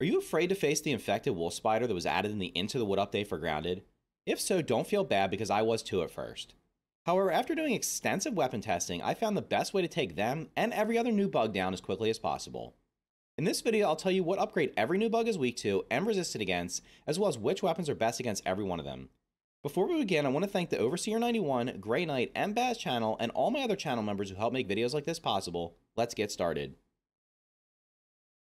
Are you afraid to face the infected wolf spider that was added in the Into the Wood update for Grounded? If so, don't feel bad because I was too at first. However, after doing extensive weapon testing, I found the best way to take them and every other new bug down as quickly as possible. In this video, I'll tell you what upgrade every new bug is weak to and resisted against, as well as which weapons are best against every one of them. Before we begin, I want to thank the Overseer91, Grey Knight, and Baz channel, and all my other channel members who help make videos like this possible. Let's get started.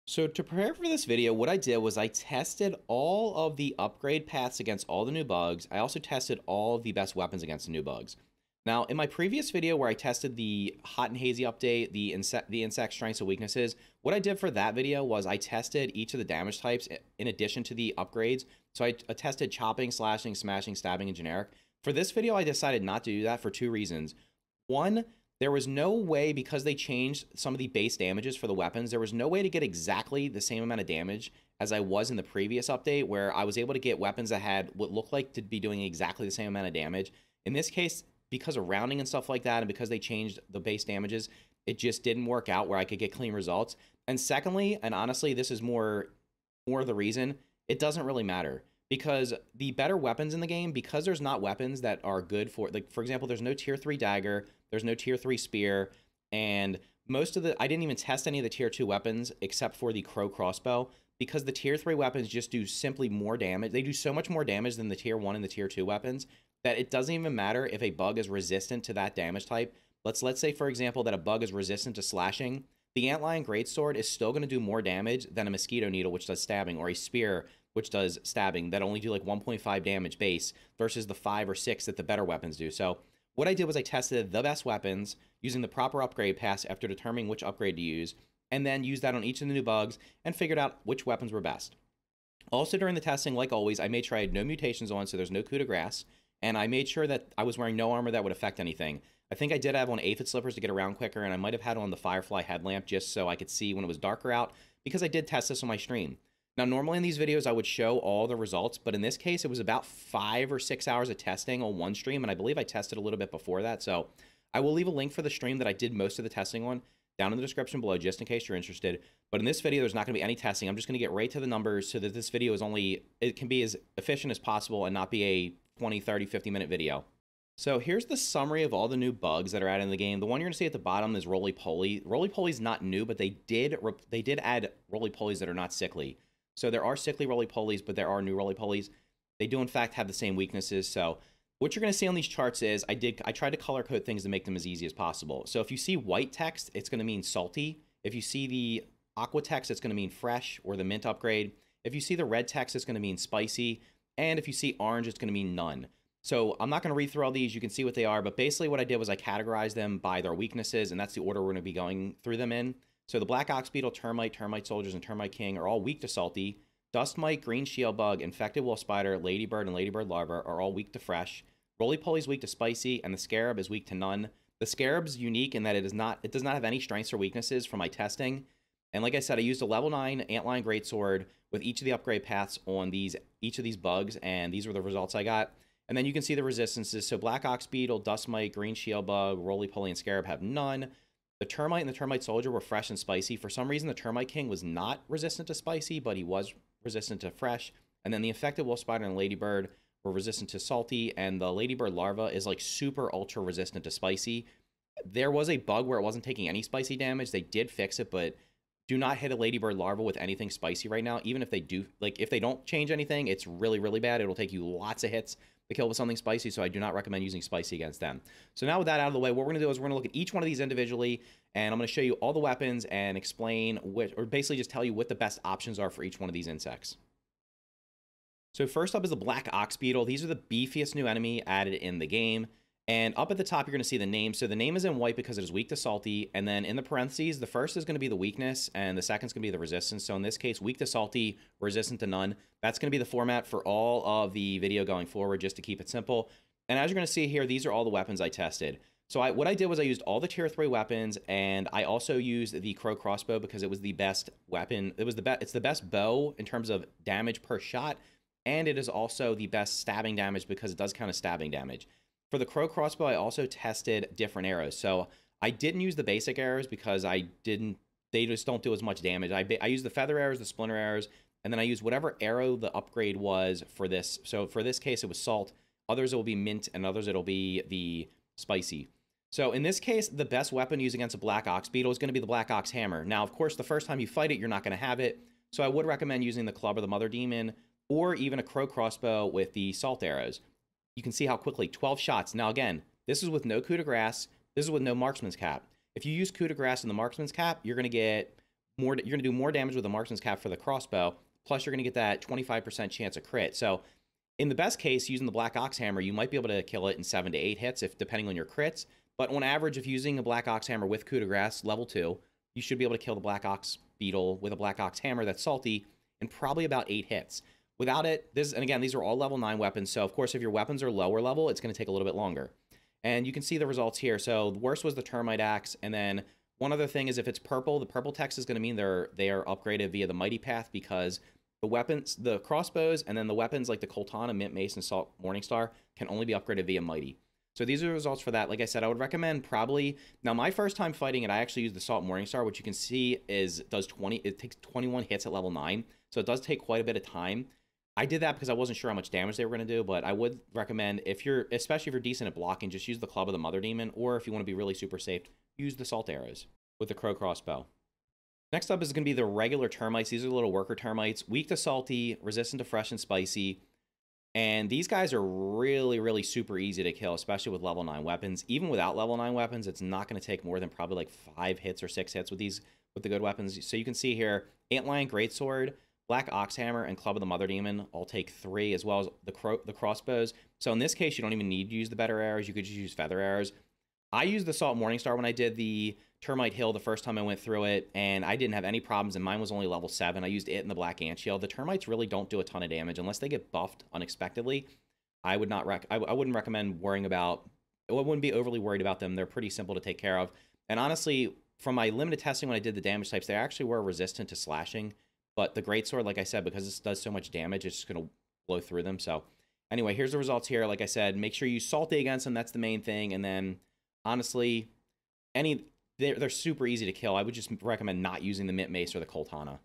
So to prepare for this video, what I did was I tested all of the upgrade paths against all the new bugs. I also tested all of the best weapons against the new bugs. Now, in my previous video where I tested the Hot and Hazy update, the insect, the insect strengths and weaknesses, what I did for that video was I tested each of the damage types in addition to the upgrades. So I tested chopping, slashing, smashing, stabbing, and generic. For this video, I decided not to do that for two reasons. One, there was no way, because they changed some of the base damages for the weapons, there was no way to get exactly the same amount of damage as I was in the previous update, where I was able to get weapons that had what looked like to be doing exactly the same amount of damage. In this case, because of rounding and stuff like that, and because they changed the base damages, it just didn't work out where I could get clean results. And secondly, and honestly, this is more more the reason, it doesn't really matter because the better weapons in the game, because there's not weapons that are good for, like for example, there's no tier three dagger, there's no tier three spear, and most of the I didn't even test any of the tier two weapons except for the crow crossbow because the tier three weapons just do simply more damage. They do so much more damage than the tier one and the tier two weapons that it doesn't even matter if a bug is resistant to that damage type. Let's let's say for example that a bug is resistant to slashing. The Antlion Greatsword is still going to do more damage than a Mosquito Needle, which does stabbing, or a Spear, which does stabbing, that only do like 1.5 damage base versus the 5 or 6 that the better weapons do. So what I did was I tested the best weapons using the proper upgrade pass after determining which upgrade to use, and then used that on each of the new bugs and figured out which weapons were best. Also during the testing, like always, I made sure I had no mutations on, so there's no coup de grace, and I made sure that I was wearing no armor that would affect anything. I think I did have on aphid slippers to get around quicker, and I might have had on the Firefly headlamp just so I could see when it was darker out, because I did test this on my stream. Now, normally in these videos, I would show all the results, but in this case, it was about five or six hours of testing on one stream, and I believe I tested a little bit before that. So I will leave a link for the stream that I did most of the testing on down in the description below, just in case you're interested. But in this video, there's not going to be any testing. I'm just going to get right to the numbers so that this video is only, it can be as efficient as possible and not be a 20, 30, 50 minute video. So here's the summary of all the new bugs that are added in the game. The one you're going to see at the bottom is Roly Poly. Roly Poly's not new, but they did they did add Roly Polies that are not sickly. So there are sickly roly polies, but there are new roly polies. They do in fact have the same weaknesses. So what you're going to see on these charts is I did I tried to color code things to make them as easy as possible. So if you see white text, it's going to mean salty. If you see the aqua text, it's going to mean fresh or the mint upgrade. If you see the red text, it's going to mean spicy. And if you see orange, it's going to mean none. So I'm not going to read through all these. You can see what they are. But basically what I did was I categorized them by their weaknesses, and that's the order we're going to be going through them in. So the Black Ox Beetle, Termite, Termite Soldiers, and Termite King are all weak to Salty. Dust Mite, Green Shield Bug, Infected Wolf Spider, Ladybird, and Ladybird Larva are all weak to Fresh. Roly Poly is weak to Spicy, and the Scarab is weak to none. The Scarab's unique in that it is not it does not have any strengths or weaknesses from my testing. And like I said, I used a level 9 Antlion Greatsword with each of the upgrade paths on these each of these bugs, and these were the results I got. And then you can see the resistances. So Black Ox Beetle, Dust Mite, Green Shield Bug, Roly Poly, and Scarab have none. The Termite and the Termite Soldier were fresh and spicy. For some reason, the Termite King was not resistant to spicy, but he was resistant to fresh. And then the Infected Wolf Spider and Ladybird were resistant to salty. And the Ladybird Larva is like super ultra resistant to spicy. There was a bug where it wasn't taking any spicy damage. They did fix it, but do not hit a Ladybird Larva with anything spicy right now. Even if they do, like if they don't change anything, it's really, really bad. It'll take you lots of hits to kill with something spicy, so I do not recommend using spicy against them. So now with that out of the way, what we're going to do is we're going to look at each one of these individually, and I'm going to show you all the weapons and explain what, or basically just tell you what the best options are for each one of these insects. So first up is the Black Ox Beetle. These are the beefiest new enemy added in the game. And up at the top, you're going to see the name. So the name is in white because it is weak to salty. And then in the parentheses, the first is going to be the weakness, and the second is going to be the resistance. So in this case, weak to salty, resistant to none. That's going to be the format for all of the video going forward, just to keep it simple. And as you're going to see here, these are all the weapons I tested. So I, what I did was I used all the tier three weapons, and I also used the crow crossbow because it was the best weapon. It was the best. It's the best bow in terms of damage per shot, and it is also the best stabbing damage because it does count as stabbing damage. For the Crow crossbow, I also tested different arrows. So I didn't use the basic arrows because I didn't, they just don't do as much damage. I, I used the feather arrows, the splinter arrows, and then I use whatever arrow the upgrade was for this. So for this case, it was salt. Others it will be mint, and others it'll be the spicy. So in this case, the best weapon used against a Black Ox Beetle is going to be the Black Ox Hammer. Now, of course, the first time you fight it, you're not going to have it. So I would recommend using the Club or the Mother Demon, or even a Crow Crossbow with the Salt Arrows. You can see how quickly 12 shots. Now again, this is with no coup de grace. This is with no marksman's cap. If you use coup de grace in the marksman's cap, you're going to get more. You're going to do more damage with the marksman's cap for the crossbow. Plus, you're going to get that 25% chance of crit. So, in the best case, using the Black Ox Hammer, you might be able to kill it in seven to eight hits, if depending on your crits. But on average, if using a Black Ox Hammer with coup de grace level two, you should be able to kill the Black Ox Beetle with a Black Ox Hammer that's salty in probably about eight hits. Without it, this and again, these are all level 9 weapons, so of course if your weapons are lower level, it's going to take a little bit longer. And you can see the results here. So the worst was the Termite Axe, and then one other thing is if it's purple, the purple text is going to mean they're they are upgraded via the Mighty Path because the weapons, the crossbows, and then the weapons like the Coaltana, Mint Mace, and Salt Morningstar can only be upgraded via Mighty. So these are the results for that. Like I said, I would recommend probably now my first time fighting it, I actually used the Salt Morningstar, which you can see is does 20 it takes 21 hits at level 9. So it does take quite a bit of time. I did that because I wasn't sure how much damage they were going to do, but I would recommend if you're, especially if you're decent at blocking, just use the Club of the Mother Demon, or if you want to be really super safe, use the Salt Arrows with the Crow Crossbow. Next up is going to be the regular termites. These are little worker termites, weak to salty, resistant to fresh and spicy. And these guys are really, really super easy to kill, especially with level 9 weapons. Even without level 9 weapons, it's not going to take more than probably like 5 hits or 6 hits with these with the good weapons. So you can see here, Antlion Greatsword, Black Oxhammer and Club of the Mother Demon all take three, as well as the cro- the crossbows. So in this case, you don't even need to use the better arrows. You could just use feather arrows. I used the Salt Morningstar when I did the Termite Hill the first time I went through it, and I didn't have any problems, and mine was only level 7. I used it in the Black Ant Shield. The Termites really don't do a ton of damage unless they get buffed unexpectedly. I would not rec- I, I wouldn't recommend worrying about I wouldn't be overly worried about them. They're pretty simple to take care of. And honestly, from my limited testing when I did the damage types, they actually were resistant to slashing. But the great sword, like I said, because this does so much damage, it's just going to blow through them. So anyway, here's the results here. Like I said, make sure you salty against them. That's the main thing. And then honestly, any they're, they're super easy to kill. I would just recommend not using the Mint Mace or the Coaltana.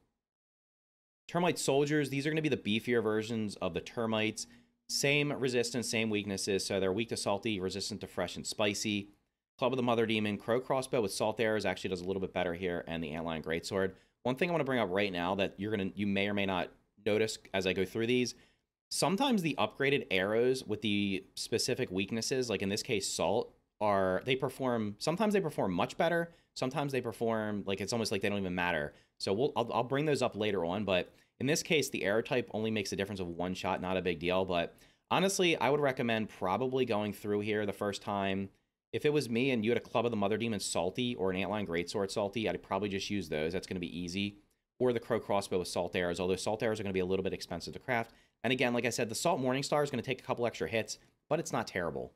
Termite soldiers, these are going to be the beefier versions of the termites. Same resistance, same weaknesses. So they're weak to salty, resistant to fresh and spicy. Club of the Mother Demon, Crow Crossbow with Salt Arrows actually does a little bit better here, and the Antlion Greatsword. One thing I want to bring up right now that you're gonna you may or may not notice as I go through these. Sometimes the upgraded arrows with the specific weaknesses, like in this case, salt, are they perform. Sometimes they perform much better. Sometimes they perform like it's almost like they don't even matter. So we'll I'll, I'll bring those up later on. But in this case, the arrow type only makes a difference of one shot, not a big deal. But honestly, I would recommend probably going through here the first time if it was me and you had a Club of the Mother Demon Salty or an Antlion Greatsword Salty, I'd probably just use those. That's going to be easy. Or the Crow Crossbow with Salt Arrows, although Salt Arrows are going to be a little bit expensive to craft. And again, like I said, the Salt Morningstar is going to take a couple extra hits, but it's not terrible.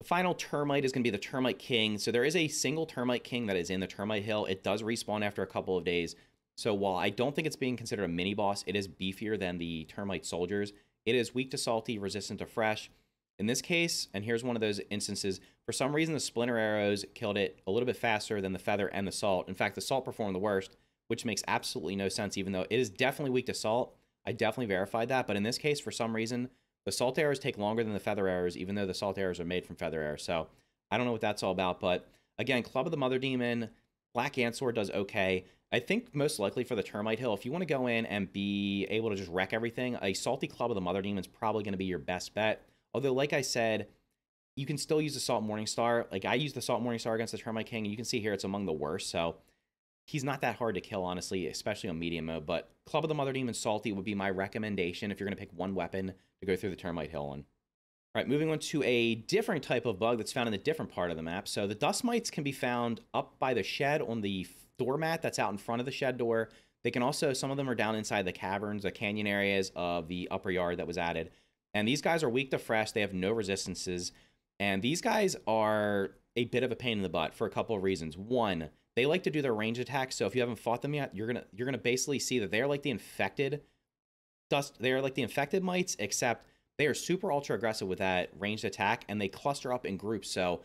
The final Termite is going to be the Termite King. So there is a single Termite King that is in the Termite Hill. It does respawn after a couple of days. So while I don't think it's being considered a mini boss, it is beefier than the Termite Soldiers. It is weak to salty, resistant to fresh, in this case, and here's one of those instances, for some reason the splinter arrows killed it a little bit faster than the feather and the salt. In fact, the salt performed the worst, which makes absolutely no sense, even though it is definitely weak to salt. I definitely verified that, but in this case, for some reason, the salt arrows take longer than the feather arrows, even though the salt arrows are made from feather arrows. So I don't know what that's all about, but again, Club of the Mother Demon, Black Ant Sword does okay. I think most likely for the Termite Hill, if you want to go in and be able to just wreck everything, a Salty Club of the Mother Demon is probably going to be your best bet. Although, like I said, you can still use the Salt Morningstar. Like I use the Salt Morningstar against the Termite King, and you can see here it's among the worst. So he's not that hard to kill, honestly, especially on medium mode. But Club of the Mother Demon Salty would be my recommendation if you're going to pick one weapon to go through the Termite Hill on. All right, moving on to a different type of bug that's found in a different part of the map. So the dust mites can be found up by the shed on the doormat that's out in front of the shed door. They can also, some of them are down inside the caverns, the canyon areas of the upper yard that was added. And these guys are weak to fresh. They have no resistances. And these guys are a bit of a pain in the butt for a couple of reasons. One, they like to do their range attacks. So if you haven't fought them yet, you're gonna you're gonna basically see that they're like the infected dust. They are like the infected mites, except they are super ultra aggressive with that ranged attack, and they cluster up in groups. So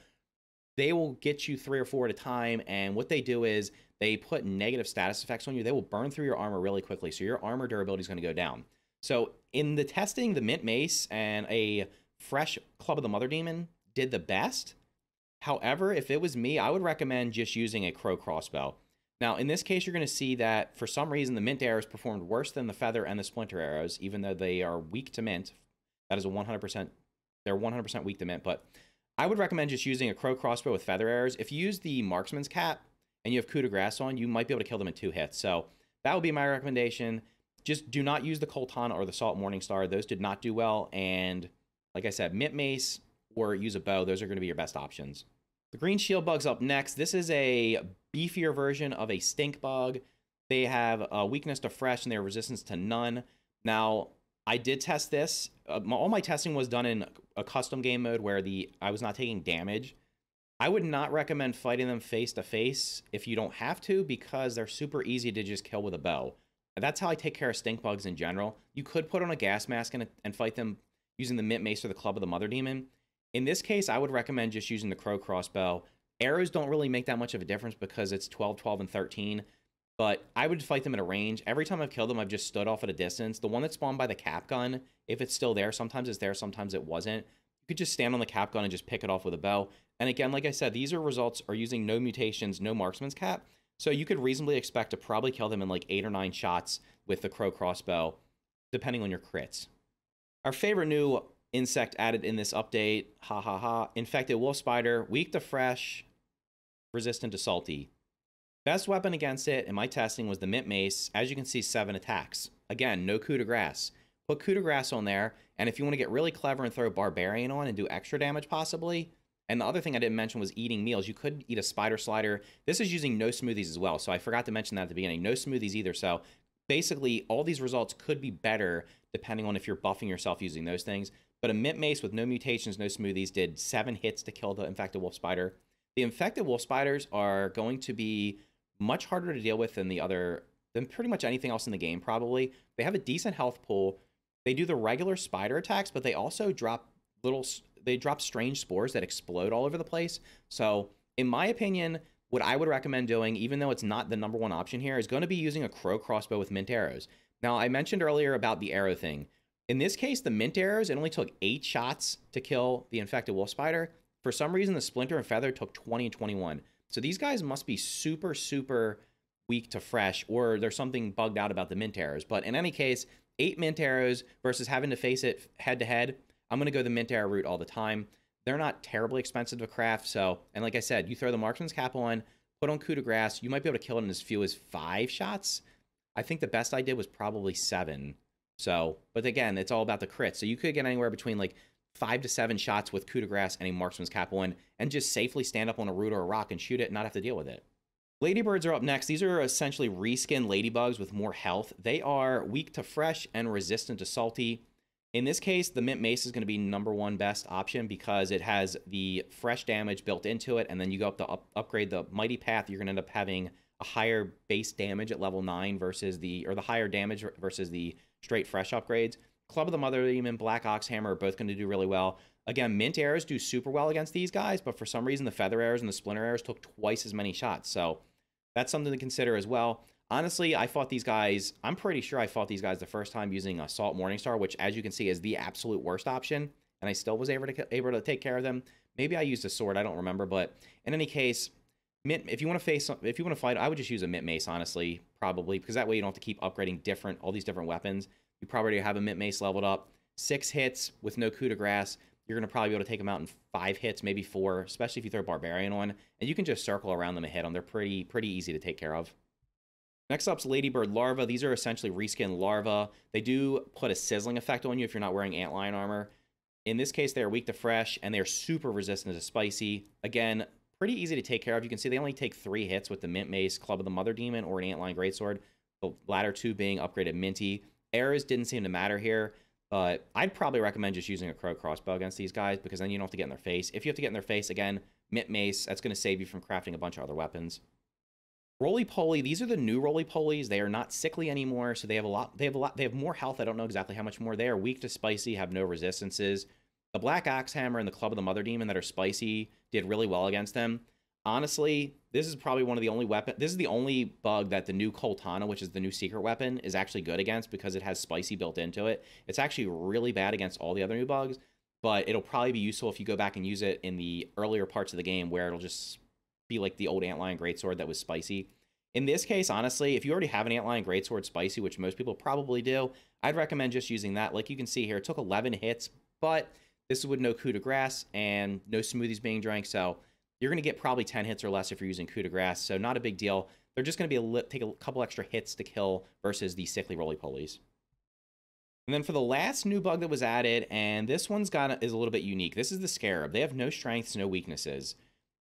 they will get you three or four at a time. And what they do is they put negative status effects on you. They will burn through your armor really quickly. So your armor durability is going to go down. So in the testing, the Mint Mace and a fresh Club of the Mother Demon did the best. However, if it was me, I would recommend just using a Crow crossbow. Now, in this case, you're going to see that for some reason the Mint arrows performed worse than the Feather and the Splinter arrows, even though they are weak to Mint. That is a 100%, they're 100% weak to Mint. But I would recommend just using a Crow crossbow with Feather arrows. If you use the Marksman's Cap and you have Coup de Grace on, you might be able to kill them in two hits. So that would be my recommendation. Just do not use the Tiran or the Salt Morningstar. Those did not do well. And like I said, Mint Mace or use a bow. Those are going to be your best options. The green shield bug's up next. This is a beefier version of a stink bug. They have a weakness to fresh and have resistance to none. Now, I did test this. Uh, my, all my testing was done in a custom game mode where the I was not taking damage. I would not recommend fighting them face to face if you don't have to because they're super easy to just kill with a bow. That's how I take care of stink bugs in general. You could put on a gas mask and, and fight them using the Mint Mace or the Club of the Mother Demon. In this case, I would recommend just using the Crow Crossbow. Arrows don't really make that much of a difference because it's 12, 12, and 13. But I would fight them at a range. Every time I've killed them, I've just stood off at a distance. The one that spawned by the cap gun, if it's still there, sometimes it's there, sometimes it wasn't. You could just stand on the cap gun and just pick it off with a bow. And again, like I said, these are results are using no mutations, no marksman's cap. So you could reasonably expect to probably kill them in like eight or nine shots with the crow crossbow, depending on your crits. Our favorite new insect added in this update. Ha ha ha. Infected wolf spider, weak to fresh, resistant to salty. Best weapon against it in my testing was the Mint Mace. As you can see, seven attacks. Again, no coup de grace. Put coup de grace on there, and if you want to get really clever and throw Barbarian on and do extra damage possibly, and the other thing I didn't mention was eating meals. You could eat a spider slider. This is using no smoothies as well, so I forgot to mention that at the beginning. No smoothies either, so basically all these results could be better depending on if you're buffing yourself using those things. But a mint mace with no mutations, no smoothies did seven hits to kill the infected wolf spider. The infected wolf spiders are going to be much harder to deal with than the other than pretty much anything else in the game probably. They have a decent health pool. They do the regular spider attacks, but they also drop little they drop strange spores that explode all over the place. So, in my opinion, what I would recommend doing, even though it's not the number one option here, is going to be using a crow crossbow with mint arrows. Now, I mentioned earlier about the arrow thing. In this case, the mint arrows, it only took eight shots to kill the infected wolf spider. For some reason, the splinter and feather took 20 and 21. So these guys must be super, super weak to fresh, or there's something bugged out about the mint arrows. But in any case, eight mint arrows versus having to face it head to head, I'm going to go the mint arrow route all the time. They're not terribly expensive to craft. So, and like I said, you throw the marksman's cap on, put on coup de grace, you might be able to kill it in as few as five shots. I think the best I did was probably seven. So, but again, it's all about the crit. So you could get anywhere between like five to seven shots with coup de grace and a marksman's cap on, and just safely stand up on a root or a rock and shoot it and not have to deal with it. Ladybirds are up next. These are essentially reskin ladybugs with more health. They are weak to fresh and resistant to salty. In this case, the Mint Mace is going to be number one best option because it has the fresh damage built into it, and then you go up to up, upgrade the Mighty Path, you're going to end up having a higher base damage at level 9 versus the, or the higher damage versus the straight fresh upgrades. Club of the Mother Demon, Black Ox Hammer are both going to do really well. Again, Mint arrows do super well against these guys, but for some reason the Feather arrows and the Splinter arrows took twice as many shots. So that's something to consider as well. Honestly, I fought these guys. I'm pretty sure I fought these guys the first time using Assault Morningstar, which, as you can see, is the absolute worst option. And I still was able to able to take care of them. Maybe I used a sword. I don't remember, but in any case, mint. If you want to face, if you want to fight, I would just use a mint mace. Honestly, probably because that way you don't have to keep upgrading different all these different weapons. You probably have a mint mace leveled up. Six hits with no coup de grace. You're going to probably be able to take them out in five hits, maybe four, especially if you throw Barbarian on. And you can just circle around them and hit them. They're pretty, pretty easy to take care of. Next up's Ladybird Larva. These are essentially reskin larva. They do put a sizzling effect on you if you're not wearing antlion armor. In this case, they are weak to fresh, and they are super resistant to spicy. Again, pretty easy to take care of. You can see they only take three hits with the Mint Mace, Club of the Mother Demon, or an Antlion Greatsword. The latter two being upgraded Minty. Errors didn't seem to matter here, but I'd probably recommend just using a Crow Crossbow against these guys because then you don't have to get in their face. If you have to get in their face, again, Mint Mace, that's going to save you from crafting a bunch of other weapons. Roly Poly, these are the new Roly Polies. They are not sickly anymore, so they have a lot. They have a lot. They have more health. I don't know exactly how much more. They are weak to spicy, have no resistances. The Black Ox Hammer and the Club of the Mother Demon that are spicy did really well against them. Honestly, this is probably one of the only weapon. This is the only bug that the new Coaltana, which is the new secret weapon, is actually good against because it has spicy built into it. It's actually really bad against all the other new bugs, but it'll probably be useful if you go back and use it in the earlier parts of the game where it'll just be like the old Antlion Greatsword that was spicy. In this case, honestly, if you already have an Antlion Greatsword Spicy, which most people probably do, I'd recommend just using that. Like you can see here, it took 11 hits, but this is with no coup de grace and no smoothies being drank, so you're going to get probably 10 hits or less if you're using coup de grace, so not a big deal. They're just going to be a take a couple extra hits to kill versus the sickly roly polies. And then for the last new bug that was added, and this one's got a, is a little bit unique. This is the Scarab. They have no strengths, no weaknesses.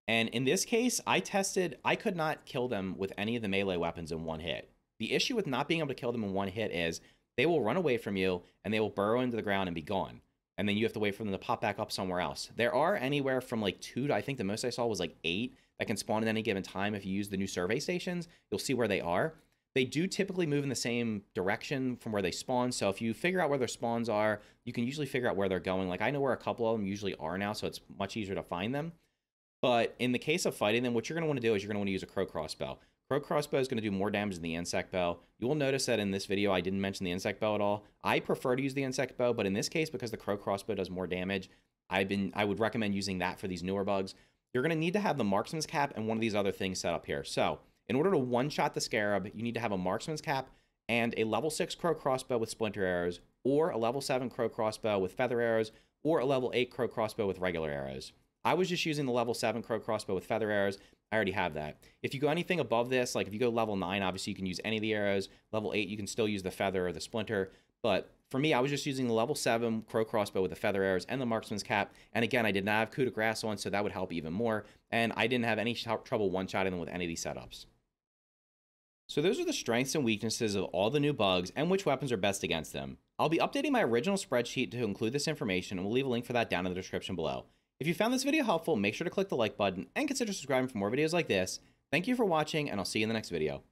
And in this case, I tested, I could not kill them with any of the melee weapons in one hit. The issue with not being able to kill them in one hit is they will run away from you and they will burrow into the ground and be gone and then you have to wait for them to pop back up somewhere else. There are anywhere from like two to I think the most I saw was like eight that can spawn at any given time if you use the new survey stations. You'll see where they are. They do typically move in the same direction from where they spawn. So if you figure out where their spawns are, you can usually figure out where they're going. Like I know where a couple of them usually are now, so it's much easier to find them. But in the case of fighting them, what you're going to want to do is you're going to want to use a crow crossbow. Crow crossbow is going to do more damage than the insect bow. You will notice that in this video, I didn't mention the insect bow at all. I prefer to use the insect bow, but in this case, because the crow crossbow does more damage, I've been I would recommend using that for these newer bugs. You're going to need to have the marksman's cap and one of these other things set up here. So in order to one-shot the scarab, you need to have a marksman's cap and a level 6 crow crossbow with splinter arrows, or a level 7 crow crossbow with feather arrows, or a level 8 crow crossbow with regular arrows. I was just using the level 7 crow crossbow with feather arrows I already have that. If you go anything above this, like if you go level 9, obviously you can use any of the arrows. Level 8, you can still use the feather or the splinter. But for me, I was just using the level 7 crow crossbow with the feather arrows and the marksman's cap. And again, I did not have coup de grace on, so that would help even more. And I didn't have any trouble one-shotting them with any of these setups. So those are the strengths and weaknesses of all the new bugs and which weapons are best against them. I'll be updating my original spreadsheet to include this information and we'll leave a link for that down in the description below. If you found this video helpful, make sure to click the like button and consider subscribing for more videos like this. Thank you for watching, and I'll see you in the next video.